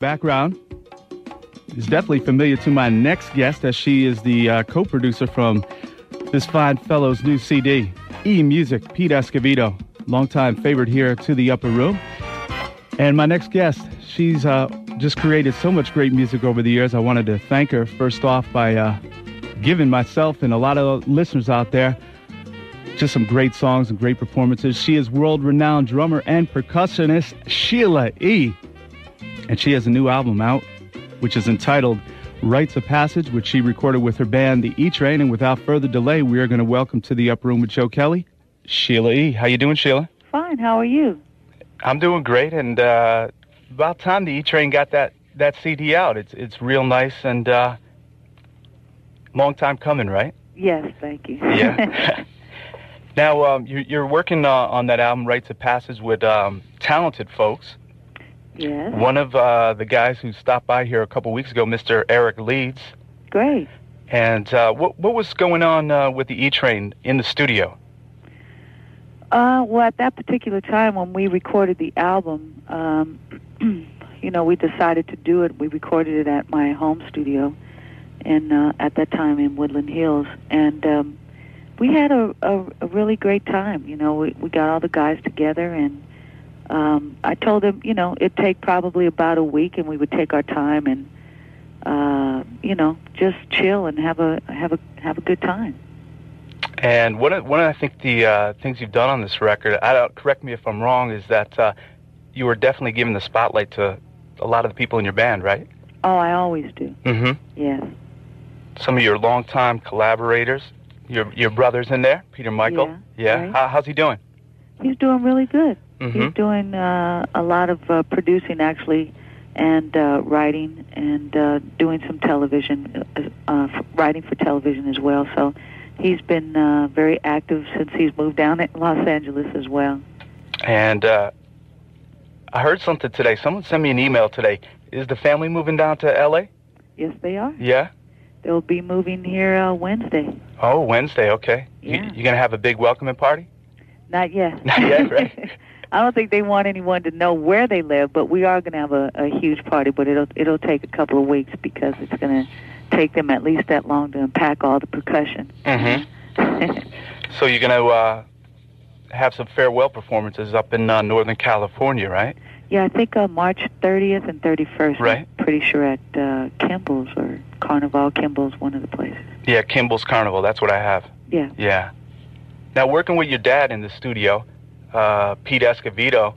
background is definitely familiar to my next guest, as she is the uh, co producer from this fine fellow's new CD, E Music, Pete Escovedo, longtime favorite here to the Upper Room. And my next guest, she's uh, just created so much great music over the years. I wanted to thank her first off by uh, giving myself and a lot of listeners out there just some great songs and great performances. She is world renowned drummer and percussionist Sheila E and she has a new album out, which is entitled Writes of Passage, which she recorded with her band, the E Train. And without further delay, we are going to welcome to the Upper Room with Joe Kelley, Sheila E. How you doing, Sheila? Fine. How are you? I'm doing great, and uh, about time the E Train got that that CD out. It's it's real nice and uh, long time coming, right? Yes, thank you. Yeah. now um, you're, you're working uh, on that album, Writes of Passage, with um, talented folks. Yes. One of uh, the guys who stopped by here a couple weeks ago, Mr. Eric Leeds. Great. And uh, what what was going on uh, with the E Train in the studio? Uh, well, at that particular time when we recorded the album, um, you know, we decided to do it. We recorded it at my home studio, and uh, at that time in Woodland Hills, and um, we had a, a, a really great time. You know, we we got all the guys together and um, I told him, you know, it'd take probably about a week, and we would take our time and, uh, you know, just chill and have a have a have a good time. And one of one of I think the uh, things you've done on this record, I don't correct me if I'm wrong, is that uh, you were definitely giving the spotlight to a lot of the people in your band, right? Oh, I always do. Mm-hmm. Yes. Some of your longtime collaborators, your your brothers in there, Peter Michael. Yeah. Yeah. Right. How, how's he doing? He's doing really good. Mm-hmm. He's doing uh, a lot of uh, producing actually, and uh, writing, and uh, doing some television, uh, uh, f- writing for television as well. So he's been uh, very active since he's moved down to Los Angeles as well. And uh, I heard something today. Someone sent me an email today. Is the family moving down to L.A.? Yes, they are. Yeah. They'll be moving here uh, Wednesday. Oh, Wednesday. Okay. You, Yeah. you gonna have a big welcoming party? Not yet. Not yet, right? I don't think they want anyone to know where they live, but we are going to have a, a huge party. But it'll it'll take a couple of weeks because it's going to take them at least that long to unpack all the percussion. Mm-hmm. So you're gonna uh, have some farewell performances up in uh, Northern California, right? yeah, I think uh, March 30th and 31st. Right. I'm pretty sure at uh, Kimball's or Carnival Kimball's, one of the places. Yeah, Kimball's Carnival. That's what I have. Yeah. Yeah. Now working with your dad in the studio, uh, Pete Escovedo,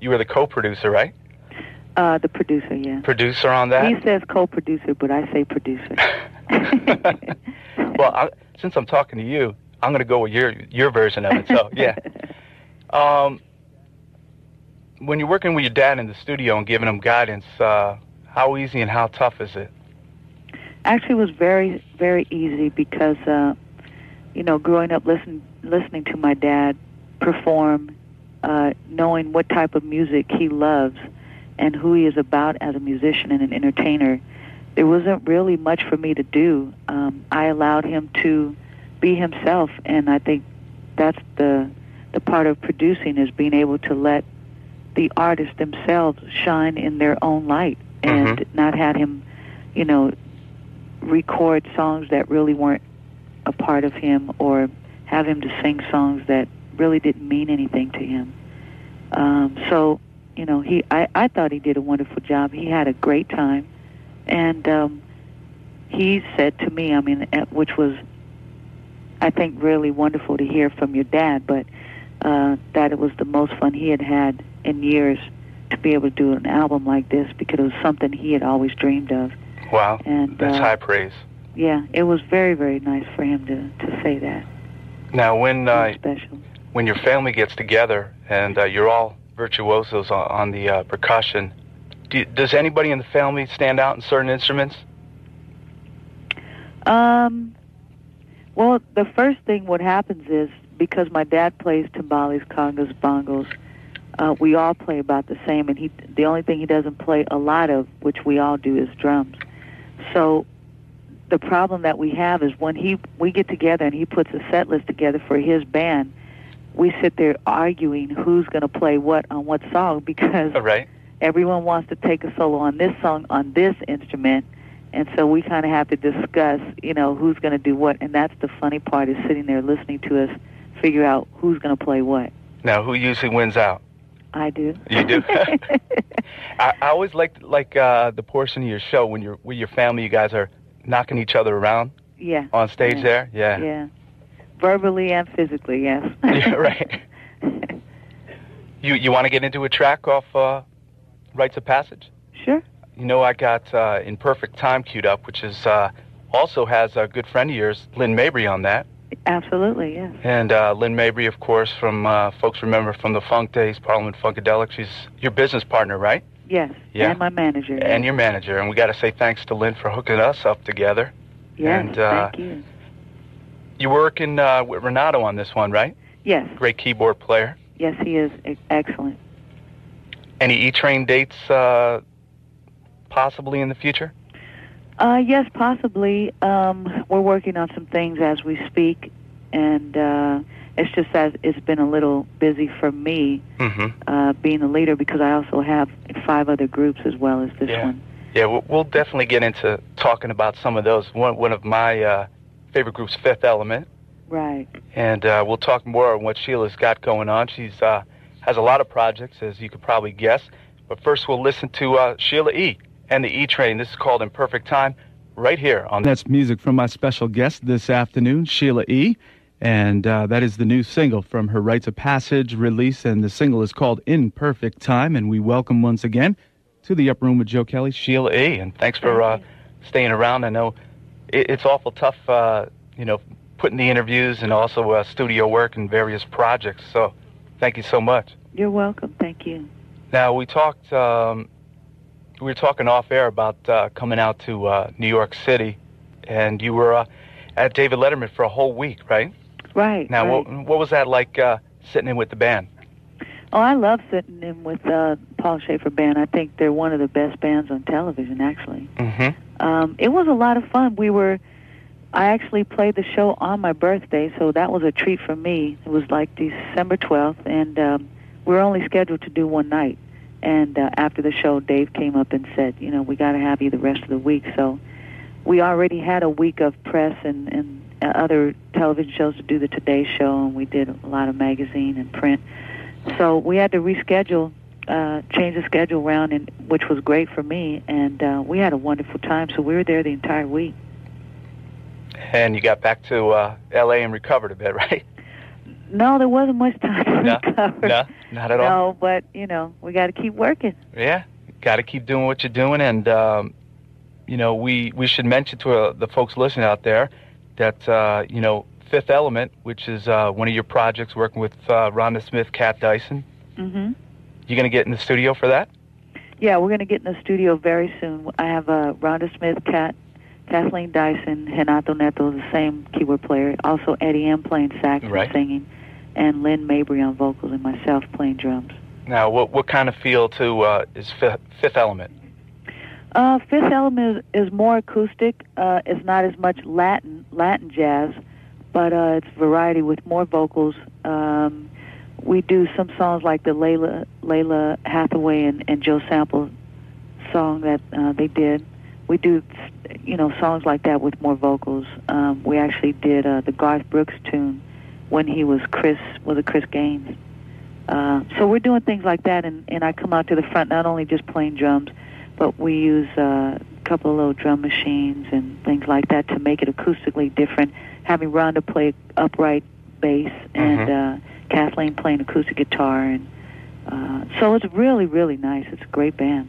you were the co-producer, right? Uh, the producer, yeah. Producer on that. He says co-producer, but I say producer. well, I, since I'm talking to you, I'm going to go with your your version of it. So yeah. Um, when you're working with your dad in the studio and giving him guidance, uh, how easy and how tough is it? Actually, it was very, very easy because, uh, you know, growing up listen, listening to my dad perform, uh, knowing what type of music he loves and who he is about as a musician and an entertainer, there wasn't really much for me to do. Um, I allowed him to be himself, and I think that's the the part of producing is being able to let the artists themselves shine in their own light and not have him, you know, record songs that really weren't a part of him or have him to sing songs that really didn't mean anything to him. Um, so, you know, he I, I thought he did a wonderful job. He had a great time. And um, he said to me, I mean, uh, which was, I think, really wonderful to hear from your dad, but uh, that it was the most fun he had had in years to be able to do an album like this because it was something he had always dreamed of. Wow, And, that's uh, high praise. Yeah, it was very, very nice for him to, to say that. Now, when uh, special. When your family gets together and uh, you're all virtuosos on, on the uh, percussion, do, does anybody in the family stand out in certain instruments? Um, well, the first thing what happens is because my dad plays timbales, congas, bongos, uh, we all play about the same, and he the only thing he doesn't play a lot of, which we all do, is drums. So the problem that we have is when he we get together and he puts a set list together for his band, we sit there arguing who's going to play what on what song because right. everyone wants to take a solo on this song on this instrument, and so we kind of have to discuss, you know, who's going to do what, and that's the funny part is sitting there listening to us figure out who's going to play what. Now, who usually wins out? I do. You do. I, I always like like uh, the portion of your show when you're with your family. You guys are knocking each other around. Yeah. On stage yeah. there. Yeah. Yeah. Verbally and physically, yes. yeah, right. you you want to get into a track off uh, Writes of Passage? Sure. You know, I got uh, In Perfect Time queued up, which is uh, also has a good friend of yours, Lynn Mabry, on that. Absolutely, yes. And uh, Lynn Mabry, of course, from uh, folks remember from the Funk days, Parliament Funkadelic. She's your business partner, right? Yes. Yeah. And my manager. And your manager. And we got to say thanks to Lynn for hooking us up together. Yes. And, uh, thank you. You working uh, with Renato on this one, right? Yes. Great keyboard player. Yes, he is excellent. Any E Train dates uh, possibly in the future? Uh, yes, possibly. Um, we're working on some things as we speak, and uh, it's just that it's been a little busy for me Mm-hmm. uh, being the leader because I also have five other groups as well as this Yeah. one. Yeah, we'll, we'll definitely get into talking about some of those. One, one of my uh, favorite groups, Fifth Element, Right. and uh, we'll talk more on what Sheila's got going on. She's uh, has a lot of projects, as you could probably guess. But first, we'll listen to uh, Sheila E. and the E Train. This is called In Perfect Time, right here on. That's music from my special guest this afternoon, Sheila E. And uh, that is the new single from her Writes of Passage release, and the single is called In Perfect Time. And we welcome once again to the Upper Room with Joe Kelley, Sheila E. And thanks for uh, staying around. I know it, it's awful tough, uh, you know, putting the interviews and also uh, studio work and various projects. So thank you so much. You're welcome. Thank you. Now we talked. Um, we were talking off air about uh, coming out to uh, New York City, and you were uh, at David Letterman for a whole week, right? Right. Now, right. what what was that like uh, sitting in with the band? Oh, I love sitting in with uh, Paul Shaffer Band. I think they're one of the best bands on television, actually. Mm-hmm. Um, it was a lot of fun. We were, I actually played the show on my birthday, so that was a treat for me. It was like December 12th, and um, we were only scheduled to do one night. And uh, after the show, Dave came up and said, you know, we got to have you the rest of the week. So we already had a week of press and, and uh, other television shows to do the Today Show, and we did a lot of magazine and print. So we had to reschedule, uh, change the schedule around, and which was great for me. And uh, we had a wonderful time. So we were there the entire week. And you got back to uh, L.A. and recovered a bit, right? No, there wasn't much time to No, recover. no, not at all. No, but you know, we got to keep working. Yeah, got to keep doing what you're doing, and um, you know, we we should mention to uh, the folks listening out there that uh, you know, Fifth Element, which is uh, one of your projects, working with uh, Rhonda Smith, Kat Dyson. hmm You gonna get in the studio for that? Yeah, we're going to get in the studio very soon. I have uh, Rhonda Smith, Kat, Kathleen Dyson, Renato Neto, the same keyboard player. Also Eddie M playing sax Right. and singing, and Lynn Mabry on vocals, and myself playing drums. Now, what what kind of feel to uh, is Fifth, Fifth Element? Uh, Fifth Element is, is more acoustic. Uh, it's not as much Latin Latin jazz, but uh, it's variety with more vocals. Um, we do some songs like the Lalah Lalah Hathaway and, and Joe Sample song that uh, they did. We do, you know, songs like that with more vocals. Um, we actually did uh, the Garth Brooks tune when he was Chris was it Chris Gaines. Uh, so we're doing things like that, and, and I come out to the front not only just playing drums, but we use uh, a couple of little drum machines and things like that to make it acoustically different. Having Rhonda play upright bass and uh, Kathleen playing acoustic guitar, and uh, so it's really really nice. It's a great band.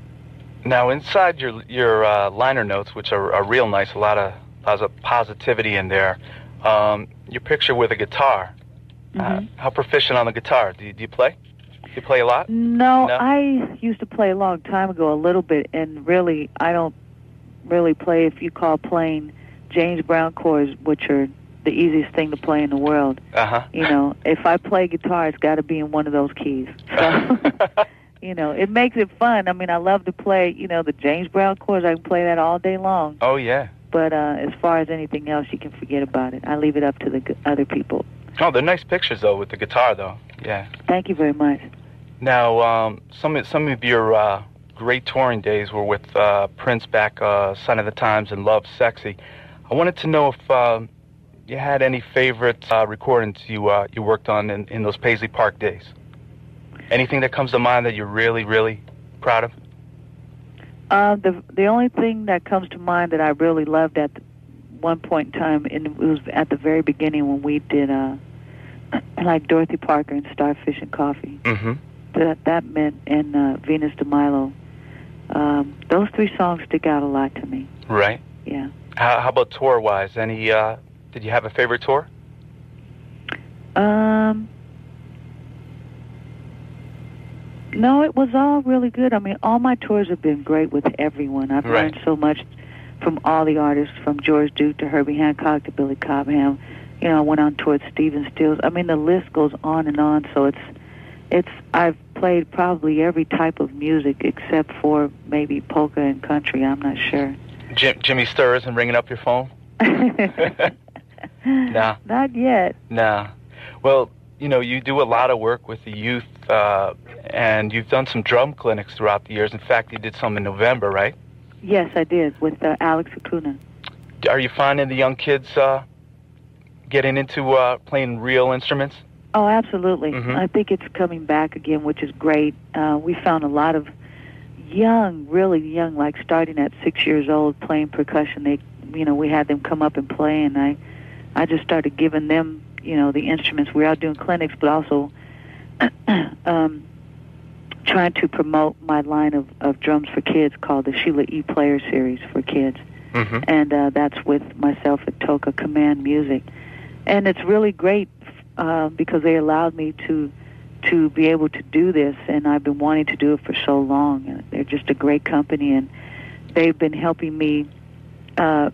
Now, inside your your uh, liner notes, which are, are real nice, a lot of lots of positivity in there. Um, your picture with a guitar. Uh, Mhm. how proficient on the guitar? Do you, do you play? Do you play a lot? No, No? I used to play a long time ago, a little bit, and really, I don't really play. If you call playing James Brown chords, which are the easiest thing to play in the world, Uh huh. you know, if I play guitar, it's got to be in one of those keys. So, you know, it makes it fun. I mean, I love to play, you know, the James Brown chords. I can play that all day long. oh yeah. But uh, as far as anything else, you can forget about it. I leave it up to the g- other people. Oh, they're nice pictures though with the guitar though. Yeah. Thank you very much. Now, um, some of- some of your uh, great touring days were with uh, Prince back, uh, Sign of the Times, and Love Sexy. I wanted to know if um, you had any favorite uh, recordings you uh, you worked on in, in those Paisley Park days. Anything that comes to mind that you're really, really proud of? Uh, the the only thing that comes to mind that I really loved at one point in time, and it was at the very beginning when we did uh, like Dorothy Parker and Starfish and Coffee. Mm-hmm. That that meant and uh, Venus de Milo. Um, those three songs stick out a lot to me. Right. Yeah. How, how about tour wise? Any? Uh, did you have a favorite tour? Um. No, it was all really good. I mean, all my tours have been great with everyone. I've Right. learned so much from all the artists, from George Duke to Herbie Hancock to Billy Cobham. You know, I went on tour with Stephen Stills. I mean, the list goes on and on. So it's, it's. I've played probably every type of music except for maybe polka and country. I'm not sure. Jim, Jimmy Sturr isn't ringing up your phone? Nah. Not yet. Nah. Well, you know, you do a lot of work with the youth, uh, and you've done some drum clinics throughout the years. In fact, you did some in November, right? Yes, I did with uh, Alex Acuna. Are you finding the young kids uh, getting into uh, playing real instruments? Oh, absolutely. Mhm. I think it's coming back again, which is great. Uh, we found a lot of young, really young, like starting at six years old, playing percussion. They, you know, we had them come up and play, and I, I just started giving them, you know, the instruments. We're out doing clinics, but also um, trying to promote my line of, of drums for kids called the Sheila E. Player Series for kids Mm-hmm. and uh, that's with myself at Toca Kaman Music, and it's really great uh, because they allowed me to to be able to do this, and I've been wanting to do it for so long. And they're just a great company, and they've been helping me uh,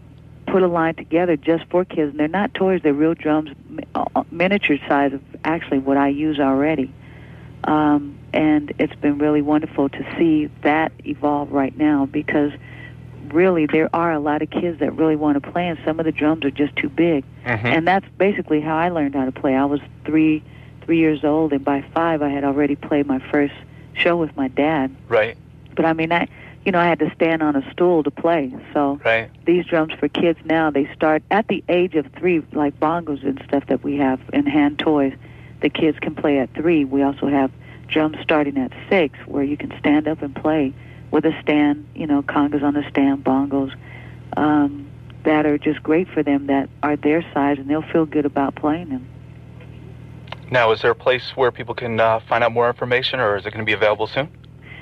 put a line together just for kids. And they're not toys; they're real drums, uh, miniature size of actually what I use already. Um, and it's been really wonderful to see that evolve right now because really there are a lot of kids that really want to play and some of the drums are just too big Mm-hmm. and that's basically how i learned how to play i was three three years old and by five i had already played my first show with my dad right, but i mean i you know i had to stand on a stool to play so right. these drums for kids now they start at the age of three like bongos and stuff that we have in hand toys the kids can play at three we also have drums starting at six where you can stand up and play with a stand you know congas on a stand bongos um, that are just great for them that are their size and they'll feel good about playing them Now, is there a place where people can uh, find out more information, or is it going to be available soon?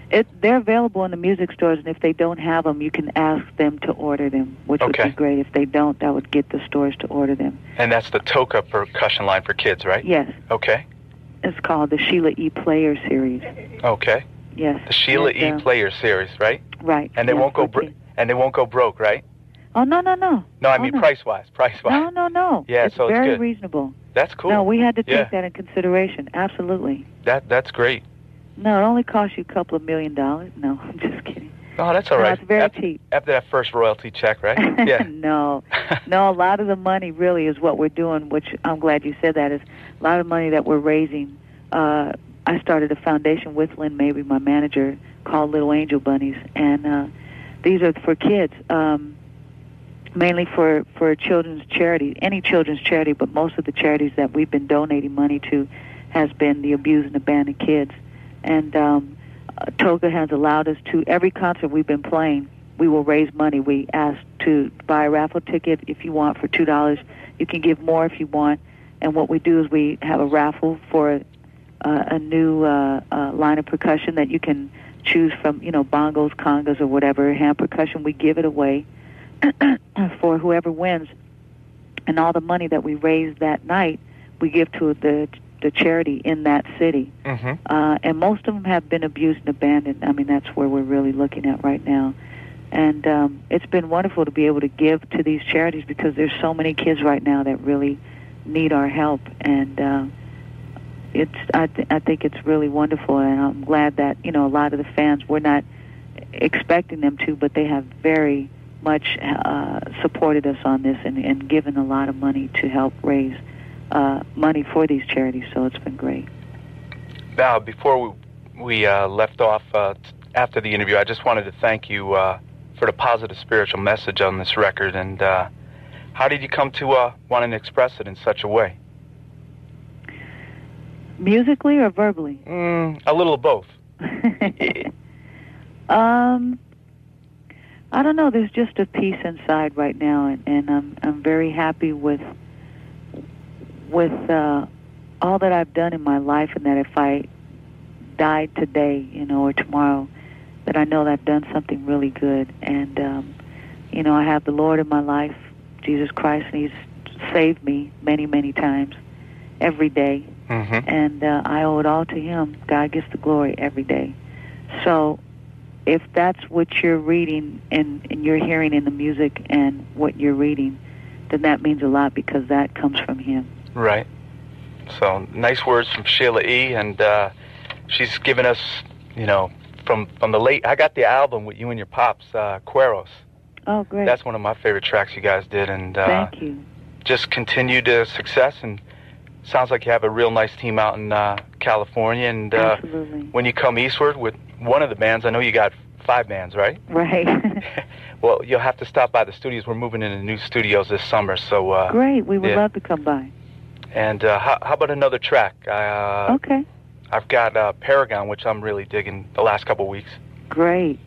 It, they're available in the music stores and if they don't have them you can ask them to order them which would be great if they don't that would get the stores to order them And that's the Toca percussion line for kids, right? yes Okay, It's called the Sheila E. Player Series. okay. Yes. The Sheila And, E. uh, Player Series, right? Right. And they yes, won't go bro- and they won't go broke, right? Oh no no no. No, I Oh, mean no. price wise, price wise. No no no. Yeah, it's so it's very good. reasonable. That's cool. No, we had to take Yeah. that in consideration. Absolutely. That that's great. No, it only costs you a couple of million dollars. No, I'm just kidding. Oh, that's all no, very after, cheap. after that first royalty check, right? Yeah. no, no. A lot of the money really is what we're doing, which I'm glad you said that. Is a lot of money that we're raising. Uh, I started a foundation with Lynn Mabry, my manager, called Little Angel Bunnies, and uh, these are for kids, um, mainly for for children's charity, any children's charity, but most of the charities that we've been donating money to has been the abused and abandoned kids, and um, Toca has allowed us to every concert we've been playing we will raise money. We ask to buy a raffle ticket if you want for two dollars. You can give more if you want. And what we do is we have a raffle for uh, a new uh, uh, line of percussion that you can choose from. You know, bongos, congas, or whatever hand percussion. We give it away for whoever wins, and all the money that we raise that night, we give to the the charity in that city. hmm Uh, and most of them have been abused and abandoned. I mean, that's where we're really looking at right now. And um, it's been wonderful to be able to give to these charities because there's so many kids right now that really need our help. And uh, it's I, th- I think it's really wonderful, and I'm glad that you know a lot of the fans we're not expecting them to, but they have very much uh, supported us on this and, and given a lot of money to help raise uh, money for these charities. So it's been great. Now, before we, we uh, left off uh, t- after the interview, I just wanted to thank you uh, for the positive spiritual message on this record. And uh, how did you come to uh, wanting to express it in such a way? Musically or verbally? Mm, a little of both. um, I don't know. There's just a peace inside right now, and, and I'm I'm very happy with with uh, all that I've done in my life, and that if I died today, you know, or tomorrow, that I know that I've done something really good, and um, you know, I have the Lord in my life, Jesus Christ, and He's saved me many, many times, every day Mm-hmm. and uh, I owe it all to Him. God gets the glory every day. So, if that's what you're reading and, and you're hearing in the music and what you're reading, then that means a lot because that comes from Him. Right. So nice words from Sheila E. And uh, she's given us, you know, from from the late. I got the album with you and your pops, uh, Cueros. Oh, great. That's one of my favorite tracks you guys did, and uh, Thank you. just continued uh, success. And sounds like you have a real nice team out in uh, California. And uh, Absolutely. when you come eastward with one of the bands, I know you got five bands, right? Right. Well, you'll have to stop by the studios. We're moving into new studios this summer, so. Uh, great. We would yeah. love to come by. And uh, how, how about another track? Uh, okay. I've got uh, Paragon, which I'm really digging the last couple of weeks. Great.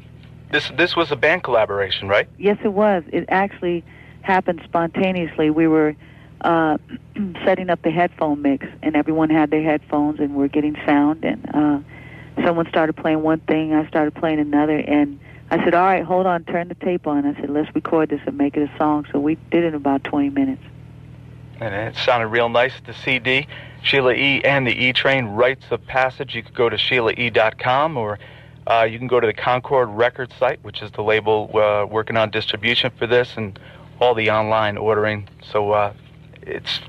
This this was a band collaboration, right? Yes, it was. It actually happened spontaneously. We were uh, setting up the headphone mix, and everyone had their headphones, and we're getting sound. And uh, someone started playing one thing, I started playing another, and I said, "All right, hold on, turn the tape on." I said, "Let's record this and make it a song." So we did it in about 20 minutes. And it sounded real nice. The CD, Sheila E. and the E Train Writes of Passage. You could go to SheilaE.com or uh, you can go to the Concord Records site, which is the label uh, working on distribution for this and all the online ordering. So uh, it's